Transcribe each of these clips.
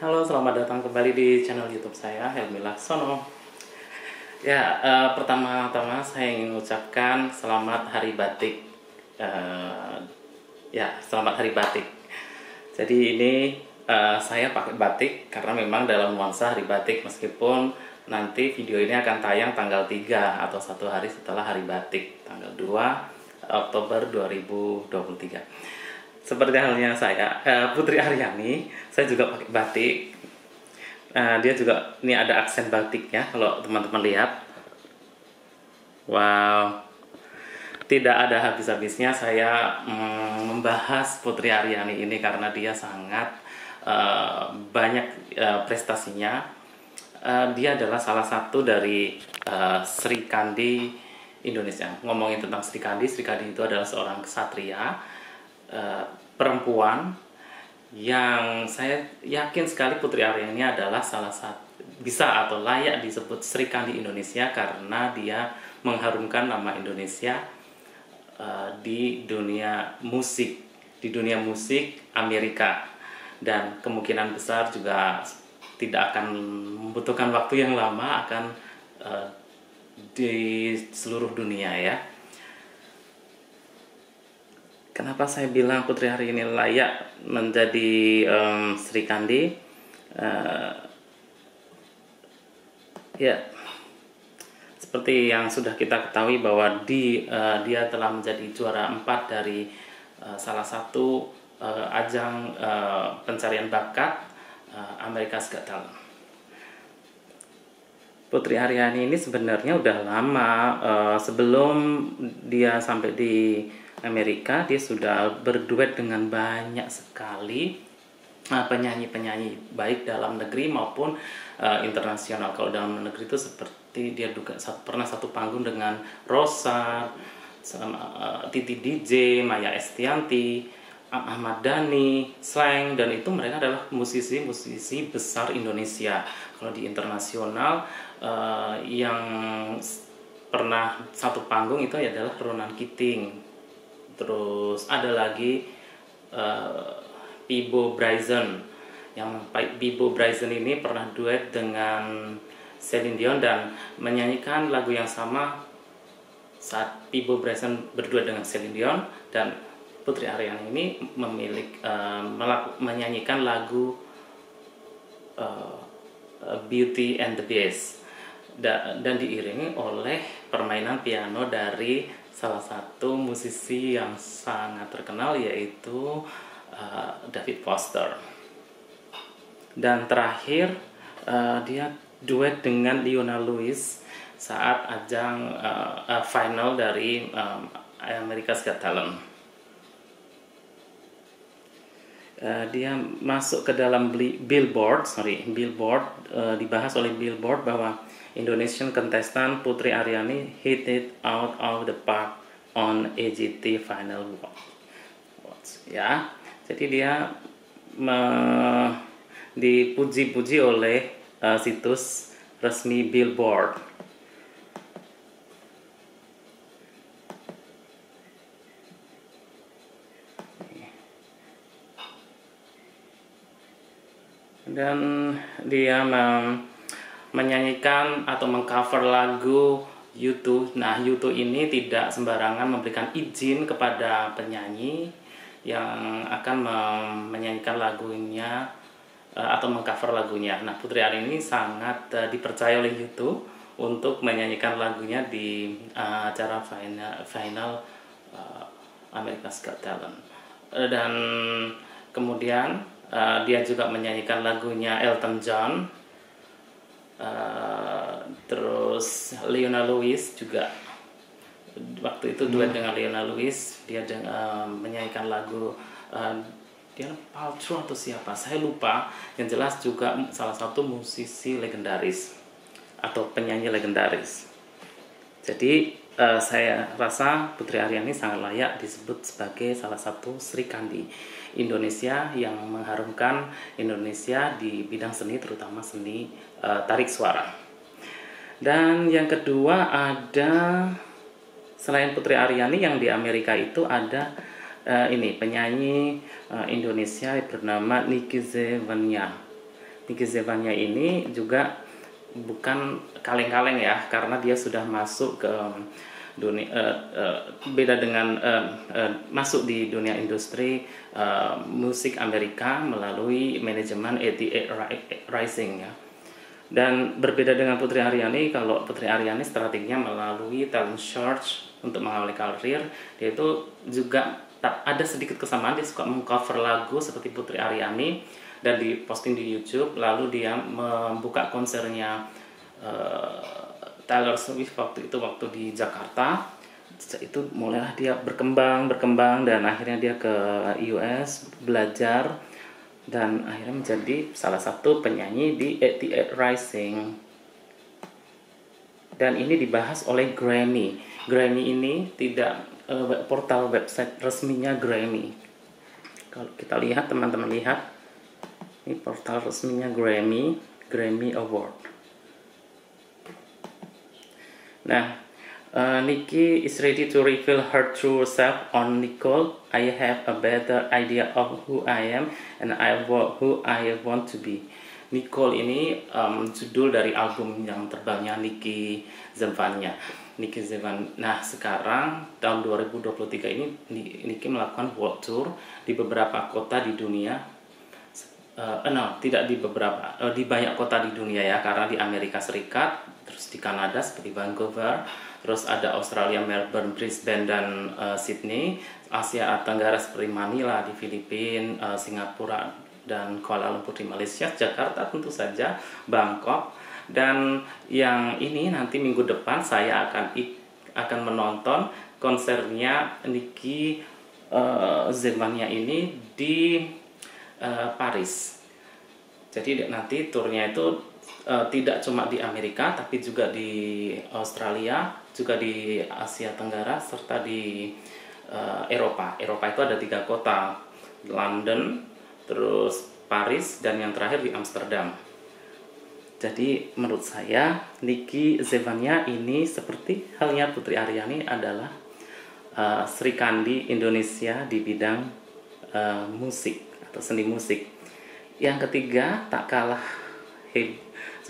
Halo, selamat datang kembali di channel YouTube saya, Helmi Laksono. Ya, eh, pertama-tama saya ingin mengucapkan selamat Hari Batik. Eh, ya, selamat Hari Batik. Jadi ini eh, saya pakai batik karena memang dalam nuansa Hari Batik meskipun nanti video ini akan tayang tanggal 3 atau satu hari setelah Hari Batik, tanggal 2 Oktober 2023 seperti halnya saya eh, Putri Aryani saya juga pakai batik. Eh, dia juga ini ada aksen batiknya kalau teman-teman lihat. Wow. Tidak ada habis-habisnya saya mm, membahas Putri Aryani ini karena dia sangat eh, banyak eh, prestasinya. Eh, dia adalah salah satu dari eh, Sri Kandi Indonesia. Ngomongin tentang Sri Kandi Sri Kandi itu adalah seorang kesatria eh, perempuan yang saya yakin sekali Putri Aryani adalah salah satu bisa atau layak disebut Sri Kandi Indonesia karena dia mengharumkan nama Indonesia eh, di dunia musik di dunia musik Amerika dan kemungkinan besar juga tidak akan membutuhkan waktu yang lama akan eh, di seluruh dunia ya. Kenapa saya bilang Putri hari ini layak menjadi em, Sri Kandi? Eh, ya, seperti yang sudah kita ketahui bahwa di eh, dia telah menjadi juara empat dari eh, salah satu eh, ajang eh, pencarian bakat eh, America's Got Talent. Putri Aryani ini sebenarnya udah lama eh, sebelum dia sampai di Amerika dia sudah berduet dengan banyak sekali eh, penyanyi-penyanyi baik dalam negeri maupun eh, internasional. Kalau dalam negeri itu seperti dia juga sat- pernah satu panggung dengan Rosa, sama eh, Titi DJ, Maya Estianti, Ah- Ahmad Dhani, Slang dan itu mereka adalah musisi-musisi besar Indonesia. Kalau di internasional eh, yang pernah satu panggung itu adalah Ronan Keating. Terus ada lagi eh, Bibo Bryson. Yang Bibo Bryson ini pernah duet dengan Celine Dion dan menyanyikan lagu yang sama saat Bibo Bryson berduet dengan Celine Dion dan Putri Aryani ini memiliki eh, melaku- menyanyikan lagu eh, Beauty and the Beast Da- dan diiringi oleh permainan piano dari salah satu musisi yang sangat terkenal yaitu eh, David Foster dan terakhir eh, dia duet dengan Leona Lewis saat ajang eh, eh, final dari em, America's Got Talent. Eh, dia masuk ke dalam Billboard, sorry, Billboard eh, dibahas oleh Billboard bahwa Indonesian contestant Putri Aryani hit it out of the park on AGT Final Awards. Ya, jadi dia me- dipuji-puji oleh eh, situs resmi Billboard. dan dia mem- menyanyikan atau mengcover lagu YouTube. Nah, YouTube ini tidak sembarangan memberikan izin kepada penyanyi yang akan menyanyikan lagunya eh, atau mengcover lagunya. Nah, Putri Aryani ini sangat eh, dipercaya oleh YouTube untuk menyanyikan lagunya di eh, acara final final eh, America's Got Talent. Dan kemudian dia juga menyanyikan lagunya Elton John Eh, terus Leona Lewis juga. Waktu itu duet dengan Leona Lewis dia deng- eh, menyanyikan lagu eh, dia Paltrow atau siapa saya lupa. Yang jelas juga salah satu musisi legendaris atau penyanyi legendaris. Jadi eh, saya rasa Putri Aryani sangat layak disebut sebagai salah satu Sri Kandi Indonesia yang mengharumkan Indonesia di bidang seni terutama seni eh, tarik suara. Dan yang kedua ada selain Putri Aryani yang di Amerika itu ada eh, ini penyanyi eh, Indonesia bernama Niki Zevanya. Nicky Zevanya ini juga bukan kaleng-kaleng ya karena dia sudah masuk ke dunia uh, uh, beda dengan uh, uh, masuk di dunia industri uh, musik Amerika melalui manajemen 88 Rising ya. Dan berbeda dengan Putri Aryani kalau Putri Aryani strateginya melalui talent search untuk mengawali karir dia itu juga ada sedikit kesamaan dia suka mengcover lagu seperti Putri Aryani dan diposting di YouTube lalu dia membuka konsernya Taylor Swift waktu itu waktu di Jakarta. Itu mulailah dia berkembang berkembang dan akhirnya dia ke US belajar. Dan akhirnya menjadi salah satu penyanyi di 88 Rising. Dan ini dibahas oleh Grammy. Grammy ini tidak uh, portal website resminya Grammy. Kalau kita lihat teman-teman lihat ini portal resminya Grammy Grammy Award nah uh, Nikki is ready to reveal her true self on Nicole I have a better idea of who I am and I want who I want to be Nicole ini um, judul dari album yang terbarunya Nikki Zevanya. Nikki Zevan. Nah sekarang tahun 2023 ini Nikki melakukan world tour di beberapa kota di dunia uh, no tidak di beberapa uh, di banyak kota di dunia ya karena di Amerika Serikat terus di Kanada seperti Vancouver. Terus ada Australia Melbourne Brisbane dan uh, Sydney. Asia Tenggara seperti Manila di Filipina uh, Singapura dan Kuala Lumpur di Malaysia Jakarta tentu saja Bangkok. Dan yang ini nanti minggu depan saya akan akan menonton konsernya Niki uh, Zemania ini di uh, Paris. Jadi nanti turnya itu uh, tidak cuma di Amerika tapi juga di Australia, juga di Asia Tenggara serta di uh, Eropa. Eropa itu ada tiga kota, London, terus Paris dan yang terakhir di Amsterdam. Jadi menurut saya Niki Zevanya ini seperti halnya Putri Aryani adalah uh, Sri Kandi Indonesia di bidang uh, musik atau seni musik. Yang ketiga tak kalah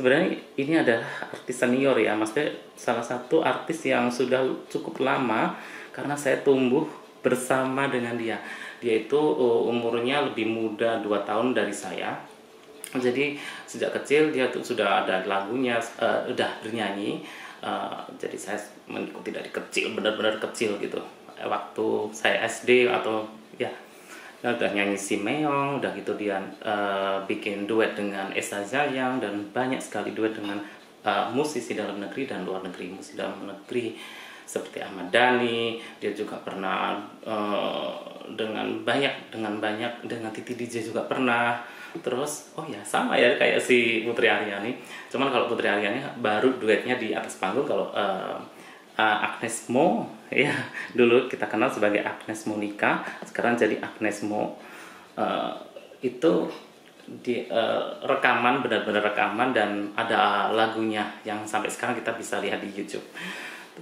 sebenarnya ini adalah artis senior ya, maksudnya salah satu artis yang sudah cukup lama karena saya tumbuh bersama dengan dia. Dia itu uh, umurnya lebih muda 2 tahun dari saya. Jadi sejak kecil dia tuh sudah ada lagunya, uh, udah bernyanyi. Uh, jadi saya mengikuti dari kecil, benar-benar kecil gitu. Waktu saya SD atau ya Nah, udah nyanyi si Meong, udah gitu dia uh, bikin duet dengan Esa Zayang dan banyak sekali duet dengan uh, musisi dalam negeri dan luar negeri. Musisi dalam negeri seperti Ahmad Dhani, dia juga pernah uh, dengan banyak dengan banyak dengan Titi DJ juga pernah. Terus oh ya sama ya kayak si Putri Aryani. Cuman kalau Putri Aryani baru duetnya di atas panggung kalau uh, uh, Agnes Mo. Ya dulu kita kenal sebagai Agnes Monica. Sekarang jadi Agnes Mo. Uh, itu di uh, rekaman benar-benar rekaman dan ada lagunya yang sampai sekarang kita bisa lihat di YouTube.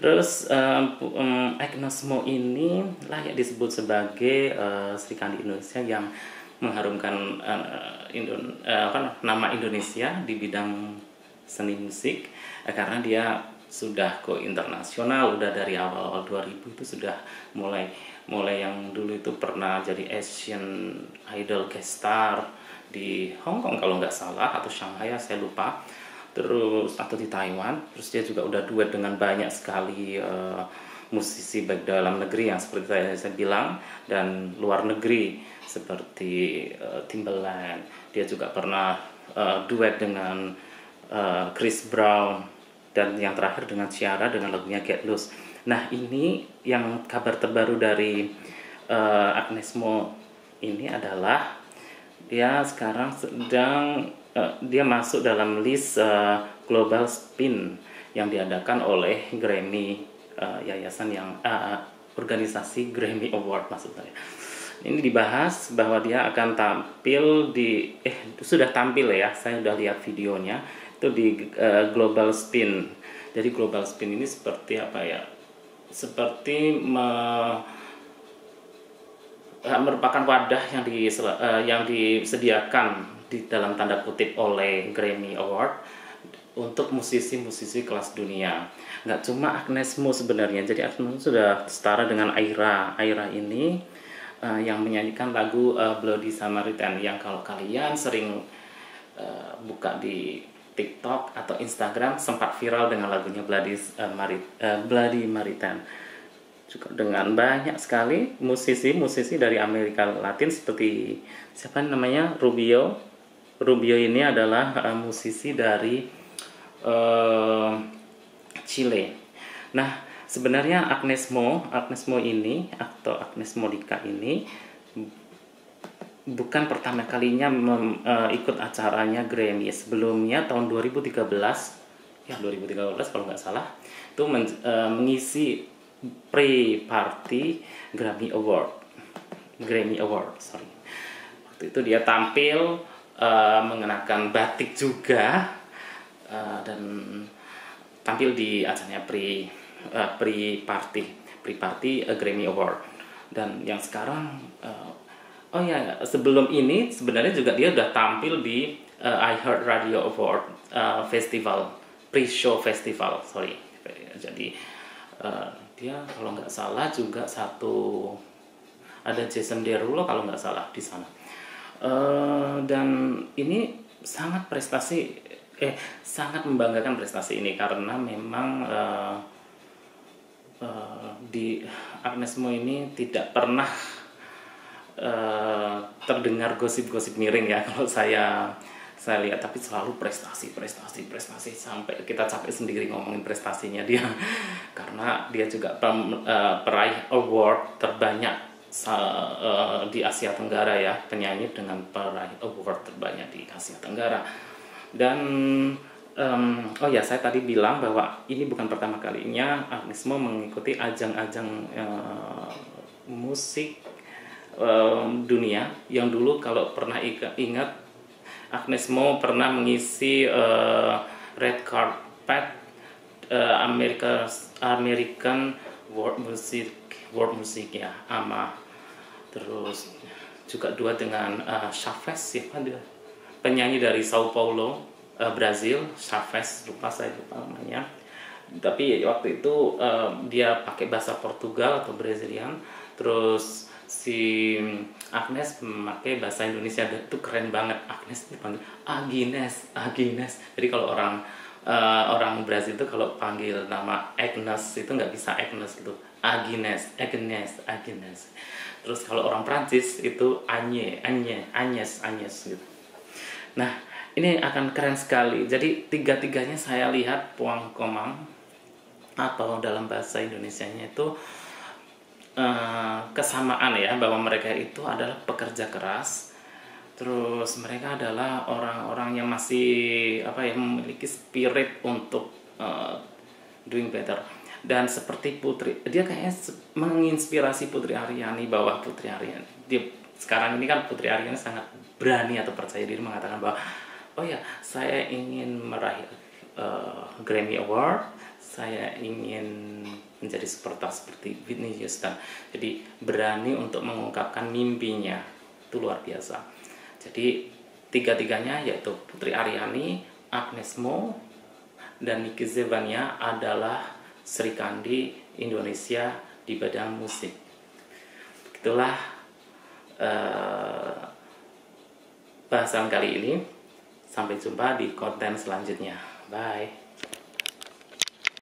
Terus um, Agnes Mo ini layak disebut sebagai uh, Sri Kandi Indonesia yang mengharumkan uh, Indon, uh, apa, nama Indonesia di bidang seni musik uh, karena dia sudah ke internasional udah dari awal-awal 2000 itu sudah mulai mulai yang dulu itu pernah jadi Asian Idol guest star di Hong Kong kalau nggak salah atau Shanghai saya lupa. Terus atau di Taiwan. Terus dia juga udah duet dengan banyak sekali uh, musisi baik dalam negeri yang seperti saya, saya bilang dan luar negeri seperti uh, Timbaland. Dia juga pernah uh, duet dengan uh, Chris Brown dan yang terakhir dengan Ciara dengan lagunya Get Loose. Nah ini yang kabar terbaru dari uh, Agnes Mo ini adalah dia sekarang sedang uh, dia masuk dalam list uh, Global Spin yang diadakan oleh Grammy uh, yayasan yang uh, organisasi Grammy Award maksudnya. Ini dibahas bahwa dia akan tampil di eh sudah tampil ya, saya sudah lihat videonya itu di uh, global spin jadi global spin ini seperti apa ya seperti me, uh, merupakan wadah yang di uh, yang disediakan di dalam tanda kutip oleh Grammy Award untuk musisi-musisi kelas dunia. Nggak cuma Agnes Mo sebenarnya, jadi Agnes Mo sudah setara dengan Aira. Aira ini uh, yang menyanyikan lagu uh, Bloody Samaritan yang kalau kalian sering uh, buka di TikTok atau Instagram sempat viral dengan lagunya Bloody uh, Marit uh, Bloody Maritan juga dengan banyak sekali musisi-musisi dari Amerika Latin seperti siapa namanya? Rubio. Rubio ini adalah uh, musisi dari uh, Chile. Nah, sebenarnya Agnes Mo, Agnes Mo ini atau Agnes Modika ini bukan pertama kalinya mem, uh, ikut acaranya Grammy. Sebelumnya tahun 2013 ya 2013 kalau nggak salah itu men, uh, mengisi pre-party Grammy Award. Grammy Award sorry. Waktu itu dia tampil uh, mengenakan batik juga uh, dan tampil di acaranya pre uh, pre party pre party Grammy Award. Dan yang sekarang uh, Oh ya, sebelum ini sebenarnya juga dia udah tampil di uh, I Heart Radio Award uh, Festival, pre-show festival, sorry. Jadi uh, dia kalau nggak salah juga satu ada Jason Derulo kalau nggak salah di sana. Uh, dan ini sangat prestasi, eh sangat membanggakan prestasi ini karena memang uh, uh, di Agnes Mo ini tidak pernah uh, terdengar gosip-gosip miring ya kalau saya saya lihat. Tapi selalu prestasi prestasi prestasi sampai kita capek sendiri ngomongin prestasinya dia. Karena dia juga pem, uh, peraih award terbanyak uh, di Asia Tenggara ya penyanyi dengan peraih award terbanyak di Asia Tenggara. Dan um, oh ya saya tadi bilang bahwa ini bukan pertama kalinya Agnes Mo mengikuti ajang-ajang uh, musik um, dunia yang dulu kalau pernah ingat Agnes Mo pernah mengisi uh, red carpet uh, Amerika American World Music World Music ya AMA. Terus juga dua dengan uh, Chavez siapa dia? Penyanyi dari Sao Paulo uh, Brazil Chavez lupa saya lupa namanya. Tapi waktu itu uh, dia pakai bahasa Portugal atau Brazilian. Terus si Agnes memakai bahasa Indonesia itu keren banget. Agnes dipanggil Agnes Agnes. Jadi kalau orang uh, orang Brazil itu kalau panggil nama Agnes itu nggak bisa Agnes gitu. Agnes Agnes Agnes. Terus kalau orang Prancis itu Anye Anye Agnes Agnes gitu. Nah ini akan keren sekali. Jadi tiga-tiganya saya lihat puang komang atau dalam bahasa Indonesia-nya itu Eh, kesamaan ya bahwa mereka itu adalah pekerja keras. Terus mereka adalah orang-orang yang masih apa ya memiliki spirit untuk uh, doing better. Dan seperti Putri dia kayaknya menginspirasi Putri Aryani bahwa Putri Aryani. Dia sekarang ini kan Putri Aryani sangat berani atau percaya diri mengatakan bahwa oh ya saya ingin meraih uh, Grammy Award saya ingin menjadi seperti seperti Whitney Houston. Jadi berani untuk mengungkapkan mimpinya itu luar biasa. Jadi tiga-tiganya yaitu Putri Aryani, Agnes Mo, dan Niki Zevania adalah Sri Kandi Indonesia di bidang musik. Itulah uh, bahasan kali ini. Sampai jumpa di konten selanjutnya. Bye.